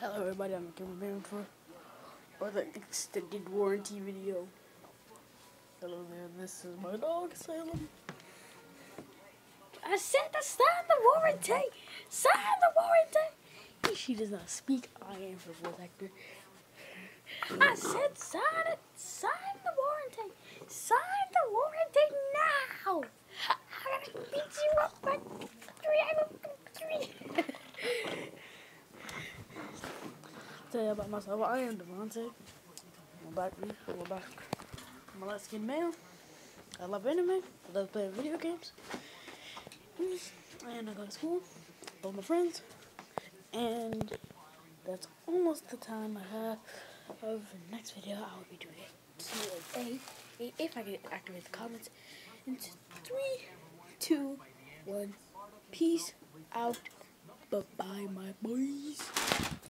Hello everybody, I'm Cameron for or the extended warranty video. Oh, Hello there, this is my dog Salem. I said to sign the warranty! Sign the warranty! She does not speak, I am her voice actor. I said! Sign the warranty! Sign the warranty now! I'm gonna beat you up by three, three. Tell you about myself. I am Devontae. I'm back. I'm back. I'm a light skinned male. I love anime. I love playing video games. And I go to school with my friends. And that's almost the time I have of the next video. I will be doing a. If I can activate the comments. Into three, two, one. Peace out. Bye-bye, my boys.